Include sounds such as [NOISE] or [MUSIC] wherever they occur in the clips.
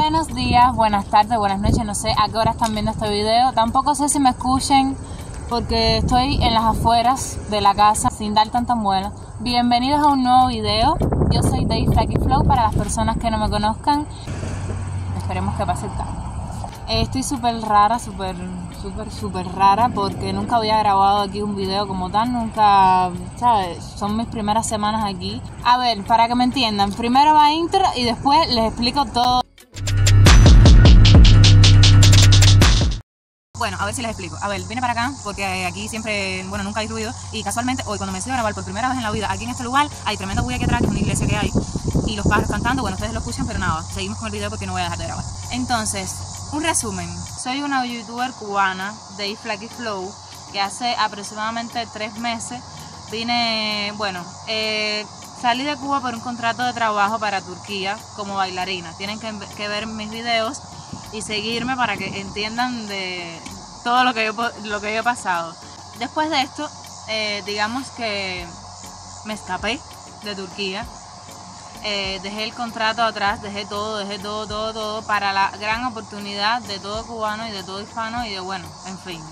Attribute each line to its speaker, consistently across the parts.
Speaker 1: Buenos días, buenas tardes, buenas noches, no sé a qué hora están viendo este video. Tampoco sé si me escuchen porque estoy en las afueras de la casa sin dar tanta vuelo. Bienvenidos a un nuevo video. Yo soy Dave Flaky Flow para las personas que no me conozcan. Esperemos que pase el. Eh, estoy súper rara, súper, súper, súper rara porque nunca había grabado aquí un video como tal, nunca, ¿sabes? Son mis primeras semanas aquí. A ver, para que me entiendan, primero va intro y después les explico todo. Bueno, a ver si les explico. A ver, vine para acá porque aquí siempre, bueno, nunca hay ruido. Y casualmente, hoy cuando me decidí grabar por primera vez en la vida aquí en este lugar, hay tremenda bulla aquí atrás, que es una iglesia que hay. Y los pájaros cantando, bueno, ustedes lo escuchan, pero nada, seguimos con el video porque no voy a dejar de grabar. Entonces, un resumen. Soy una youtuber cubana de Flaky Flow que hace aproximadamente tres meses vine, bueno, eh, salí de Cuba por un contrato de trabajo para Turquía como bailarina. Tienen que, que ver mis videos y seguirme para que entiendan de todo lo que yo, lo que yo he pasado. Después de esto, eh, digamos que me escapé de Turquía eh, dejé el contrato atrás, dejé todo, dejé todo, todo, todo para la gran oportunidad de todo cubano y de todo hispano y de bueno, en fin.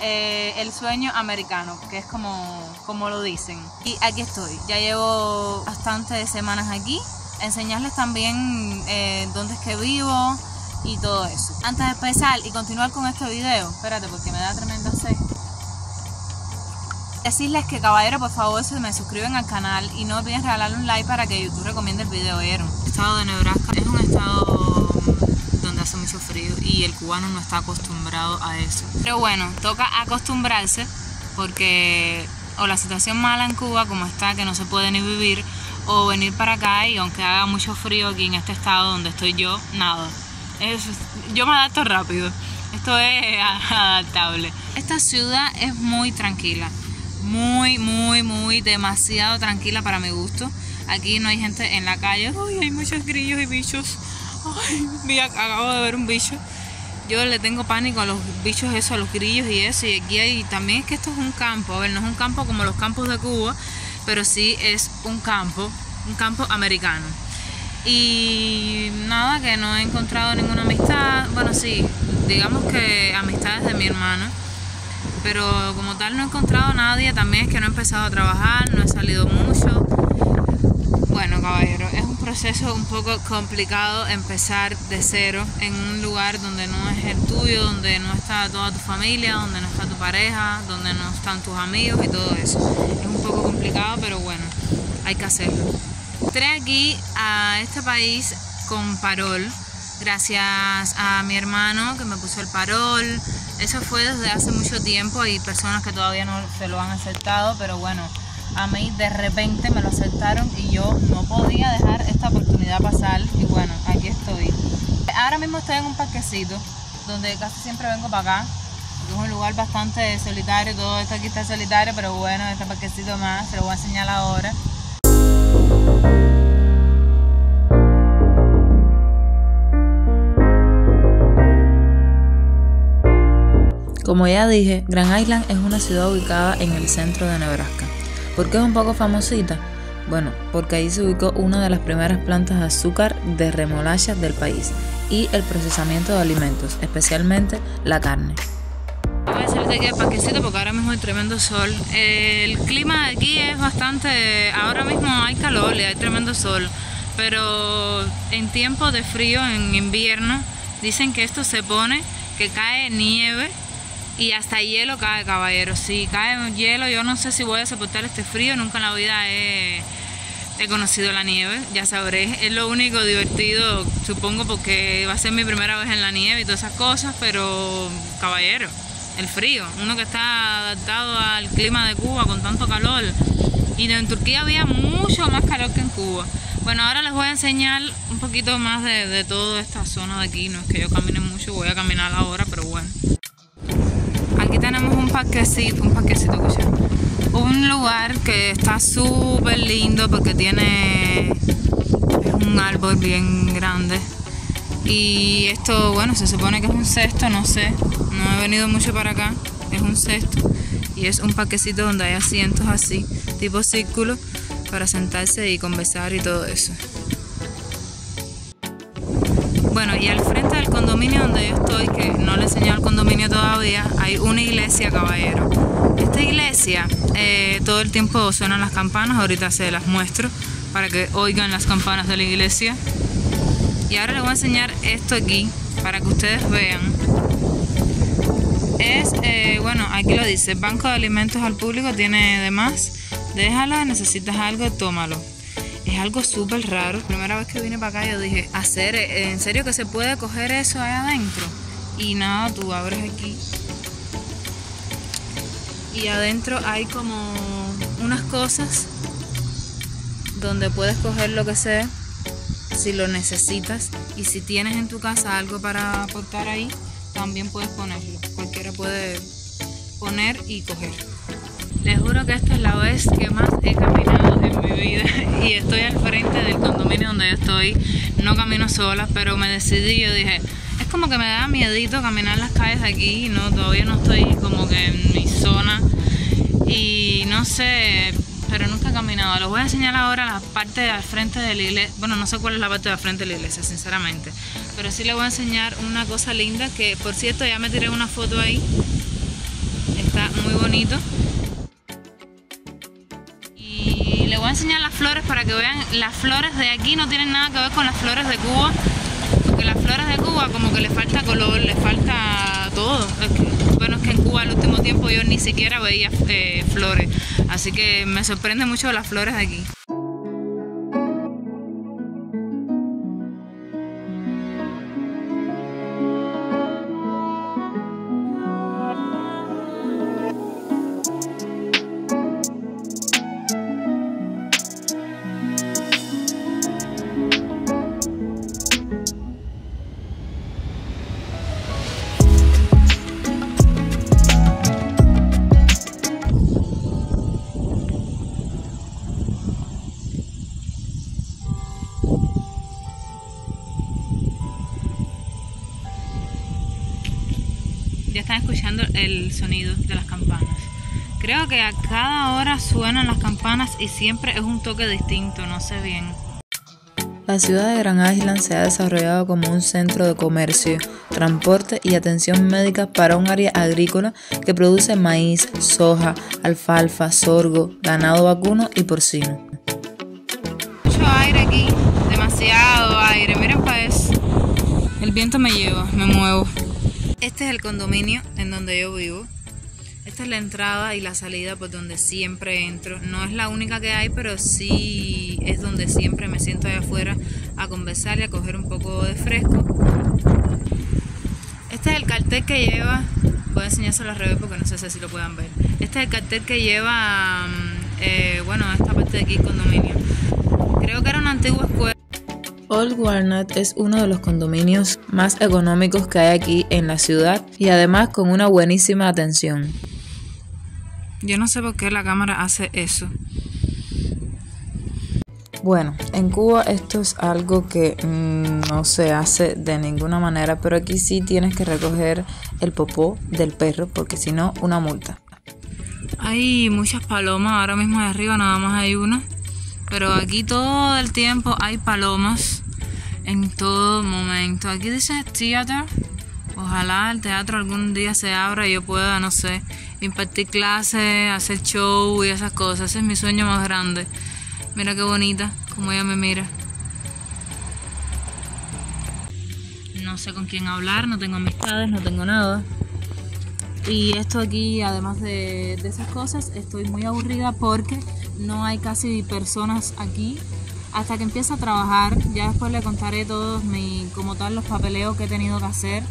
Speaker 1: Eh, el sueño americano, que es como, como lo dicen. Y aquí estoy, ya llevo bastantes semanas aquí. Enseñarles también eh, dónde es que vivo y todo eso. Antes de empezar y continuar con este video, espérate porque me da tremenda sed. Decirles que caballero por favor se me suscriben al canal y no olviden regalarle un like para que YouTube recomiende el video El estado de Nebraska es un estado donde hace mucho frío y el cubano no está acostumbrado a eso. Pero bueno toca acostumbrarse porque o la situación mala en Cuba como está que no se puede ni vivir o venir para acá y aunque haga mucho frío aquí en este estado donde estoy yo nada es, yo me adapto rápido esto es adaptable esta ciudad es muy tranquila muy, muy, muy, demasiado tranquila para mi gusto. Aquí no hay gente en la calle. Ay, hay muchos grillos y bichos. Ay, acabo de ver un bicho. Yo le tengo pánico a los bichos eso, a los grillos y eso. Y aquí hay también es que esto es un campo. A ver, no es un campo como los campos de Cuba, pero sí es un campo, un campo americano. Y nada, que no he encontrado ninguna amistad. Bueno, sí, digamos que amistades de mi hermano pero como tal no he encontrado a nadie, también es que no he empezado a trabajar, no he salido mucho. Bueno, caballero, es un proceso un poco complicado empezar de cero en un lugar donde no es el tuyo, donde no está toda tu familia, donde no está tu pareja, donde no están tus amigos y todo eso. Es un poco complicado, pero bueno, hay que hacerlo. Entré aquí a este país con parol, gracias a mi hermano que me puso el parol, eso fue desde hace mucho tiempo, hay personas que todavía no se lo han aceptado, pero bueno, a mí de repente me lo aceptaron y yo no podía dejar esta oportunidad pasar y bueno, aquí estoy. Ahora mismo estoy en un parquecito donde casi siempre vengo para acá, es un lugar bastante solitario, todo esto aquí está solitario, pero bueno, este parquecito más, se lo voy a enseñar ahora. Como ya dije, Grand Island es una ciudad ubicada en el centro de Nebraska. ¿Por qué es un poco famosita? Bueno, porque ahí se ubicó una de las primeras plantas de azúcar de remolacha del país y el procesamiento de alimentos, especialmente la carne. Voy a salir de aquí al parquecito porque ahora mismo hay tremendo sol. El clima de aquí es bastante... Ahora mismo hay calor y hay tremendo sol, pero en tiempo de frío, en invierno, dicen que esto se pone, que cae nieve y hasta hielo cae, caballero. Si cae hielo, yo no sé si voy a soportar este frío. Nunca en la vida he, conocido la nieve, ya sabré. Es lo único divertido, supongo, porque va a ser mi primera vez en la nieve y todas esas cosas. Pero, caballero, el frío. Uno que está adaptado al clima de Cuba con tanto calor. Y en Turquía había mucho más calor que en Cuba. Bueno, ahora les voy a enseñar un poquito más de, de toda esta zona de aquí. No es que yo camine mucho, voy a caminar ahora, pero bueno tenemos un parquecito, un parquecito, un lugar que está súper lindo porque tiene un árbol bien grande. Y esto, bueno, se supone que es un cesto, no sé, no he venido mucho para acá, es un cesto. Y es un parquecito donde hay asientos así, tipo círculo, para sentarse y conversar y todo eso. Bueno, y al frente del condominio donde yo estoy, que no le he enseñado el condominio todavía, hay una iglesia, caballero. Esta iglesia, eh, todo el tiempo suenan las campanas, ahorita se las muestro para que oigan las campanas de la iglesia. Y ahora les voy a enseñar esto aquí para que ustedes vean. Es, eh, bueno, aquí lo dice, Banco de Alimentos al Público tiene de más. Déjala, necesitas algo, tómalo. Es algo súper raro. Primera vez que vine para acá yo dije, hacer, eh, ¿en serio que se puede coger eso ahí adentro? Y nada, tú abres aquí. Y adentro hay como unas cosas donde puedes coger lo que sea si lo necesitas y si tienes en tu casa algo para aportar ahí, también puedes ponerlo. Cualquiera puede poner y coger. Les juro que esta es la vez que más he caminado en mi vida [LAUGHS] y estoy al frente del condominio donde yo estoy. No camino sola, pero me decidí, yo dije, es como que me da miedito caminar las calles de aquí, no, todavía no estoy como que en mi zona y no sé, pero nunca he caminado. Les voy a enseñar ahora la parte de al frente de la iglesia. Bueno, no sé cuál es la parte de al frente de la iglesia, sinceramente. Pero sí les voy a enseñar una cosa linda que, por cierto, ya me tiré una foto ahí. Está muy bonito. Y les voy a enseñar las flores para que vean. Las flores de aquí no tienen nada que ver con las flores de Cuba. Porque las flores de Cuba como que le falta color, le falta todo. es que Cuba al último tiempo yo ni siquiera veía eh, flores. Así que me sorprende mucho las flores de aquí. Ya están escuchando el sonido de las campanas. Creo que a cada hora suenan las campanas y siempre es un toque distinto, no sé bien.
Speaker 2: La ciudad de Grand Island se ha desarrollado como un centro de comercio, transporte y atención médica para un área agrícola que produce maíz, soja, alfalfa, sorgo, ganado vacuno y porcino.
Speaker 1: Mucho aire aquí, demasiado aire. Miren eso. El viento me lleva, me muevo. Este es el condominio en donde yo vivo. Esta es la entrada y la salida por donde siempre entro. No es la única que hay, pero sí es donde siempre me siento allá afuera a conversar y a coger un poco de fresco. Este es el cartel que lleva, voy a enseñárselo al revés porque no sé si lo puedan ver. Este es el cartel que lleva, mm, eh, bueno, esta parte de aquí, condominio. Creo que era una antigua escuela.
Speaker 2: Old Walnut es uno de los condominios más económicos que hay aquí en la ciudad y además con una buenísima atención.
Speaker 1: Yo no sé por qué la cámara hace eso.
Speaker 2: Bueno, en Cuba esto es algo que mm, no se hace de ninguna manera, pero aquí sí tienes que recoger el popó del perro porque si no, una multa.
Speaker 1: Hay muchas palomas, ahora mismo de arriba nada más hay una. Pero aquí todo el tiempo hay palomas en todo momento. Aquí dice theater. Ojalá el teatro algún día se abra y yo pueda, no sé, impartir clases, hacer show y esas cosas. Ese es mi sueño más grande. Mira qué bonita, como ella me mira. No sé con quién hablar, no tengo amistades, no tengo nada. Y esto aquí, además de, de esas cosas, estoy muy aburrida porque no hay casi personas aquí hasta que empiece a trabajar. Ya después le contaré todos mi, como tal los papeleos que he tenido que hacer.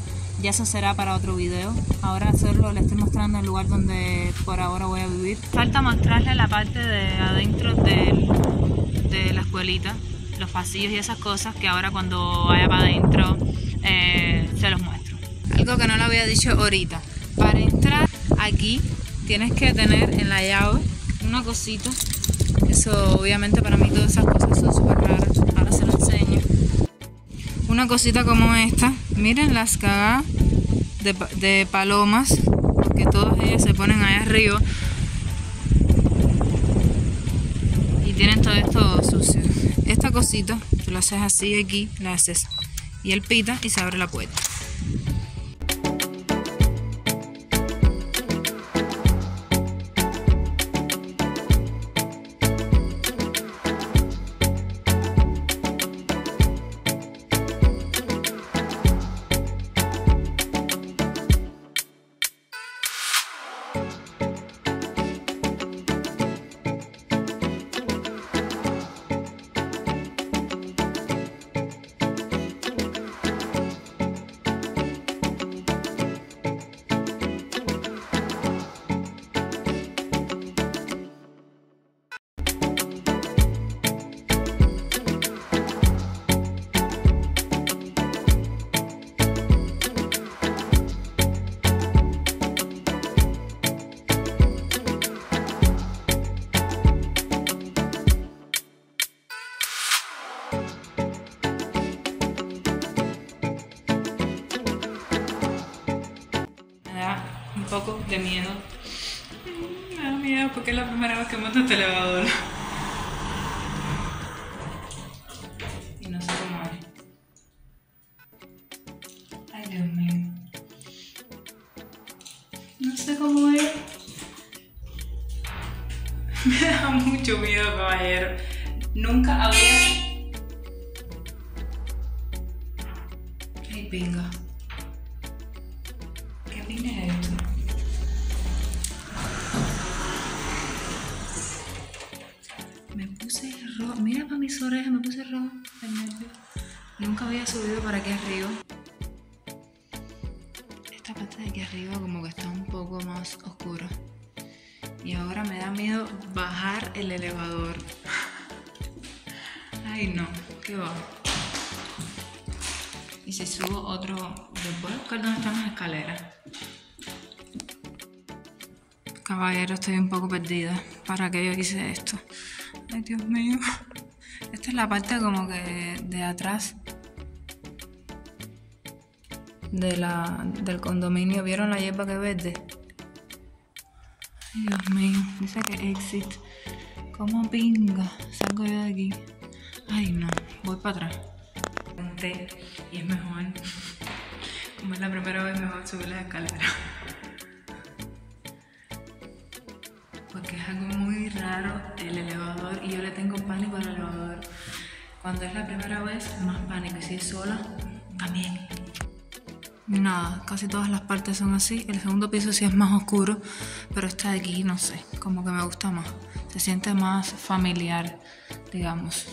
Speaker 1: Ya eso será para otro video. Ahora hacerlo le estoy mostrando el lugar donde por ahora voy a vivir. Falta mostrarle la parte de adentro de, de la escuelita, los pasillos y esas cosas que ahora cuando vaya para adentro eh, se los muestro. Algo que no lo había dicho ahorita. Para entrar aquí tienes que tener en la llave una cosita. Eso obviamente para mí todas esas cosas son súper raras. Ahora se lo enseño. Una cosita como esta. Miren las cagadas de, de palomas. Que todas ellas se ponen ahí arriba. Y tienen todo esto sucio. Esta cosita, tú lo haces así aquí, la haces. y él pita y se abre la puerta. Miedo. Me da miedo porque es la primera vez que monto este elevador. Y no sé cómo es. Ay, Dios mío. No sé cómo es. [LAUGHS] Me da mucho miedo, caballero. Nunca había. Ay, pinga. Aquí arriba como que está un poco más oscura. Y ahora me da miedo bajar el elevador. Ay no, qué va. Y si subo otro, voy a buscar dónde están las escaleras. Caballero, estoy un poco perdida. ¿Para qué yo hice esto? Ay, Dios mío. Esta es la parte como que de atrás de la, del condominio. ¿Vieron la hierba que es verde? Ay, Dios mío. Dice que exit. ¿Cómo pinga? Salgo yo de aquí. Ay, no. Voy para atrás. Y es mejor. Como es la primera vez, mejor subir las escaleras. Porque es algo muy raro el elevador y yo le tengo pánico al elevador. Cuando es la primera vez, más pánico. Y si es sola, también. Nada, casi todas las partes son así. El segundo piso sí es más oscuro, pero este de aquí, no sé, como que me gusta más. Se siente más familiar, digamos.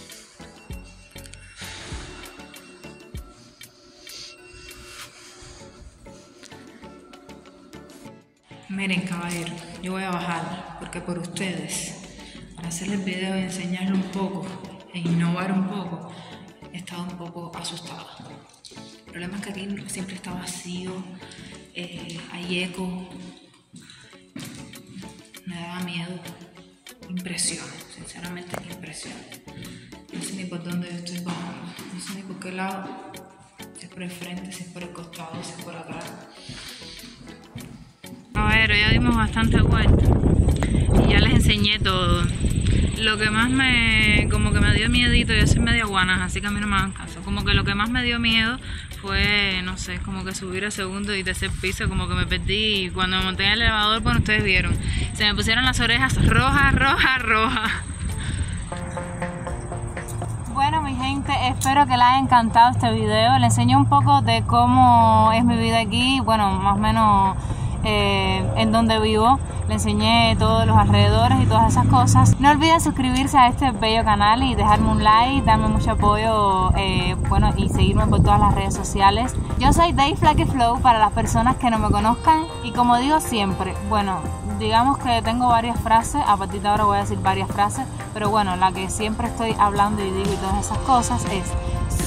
Speaker 1: Miren, caballero, yo voy a bajar porque por ustedes, para hacerles el video y enseñarles un poco e innovar un poco, he estado un poco asustada. El problema es que aquí siempre está vacío, eh, hay eco, me daba miedo, impresión, sinceramente impresión. No sé ni por dónde yo estoy bajando, no sé ni por qué lado, si es por el frente, si es por el costado, si es por atrás. Caballero, ya dimos bastante vuelta y ya les enseñé todo. Lo que más me, como que me dio miedito, yo soy media guanas, así que a mí no me hagan caso. Como que lo que más me dio miedo fue, no sé, como que subir al segundo y tercer piso, como que me perdí. Y cuando me monté en el elevador, bueno, ustedes vieron, se me pusieron las orejas rojas, rojas, rojas. Bueno, mi gente, espero que les haya encantado este video. Les enseñé un poco de cómo es mi vida aquí, bueno, más o menos eh, en donde vivo. Le enseñé todos los alrededores y todas esas cosas. No olviden suscribirse a este bello canal y dejarme un like, darme mucho apoyo, eh, bueno, y seguirme por todas las redes sociales. Yo soy Dave Flaky Flow para las personas que no me conozcan y como digo siempre, bueno, digamos que tengo varias frases, a partir de ahora voy a decir varias frases, pero bueno, la que siempre estoy hablando y digo y todas esas cosas es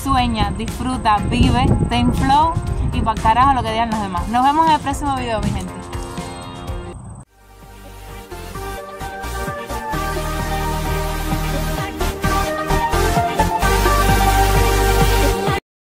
Speaker 1: sueña, disfruta, vive, ten flow y para carajo lo que digan los demás. Nos vemos en el próximo video, mi gente.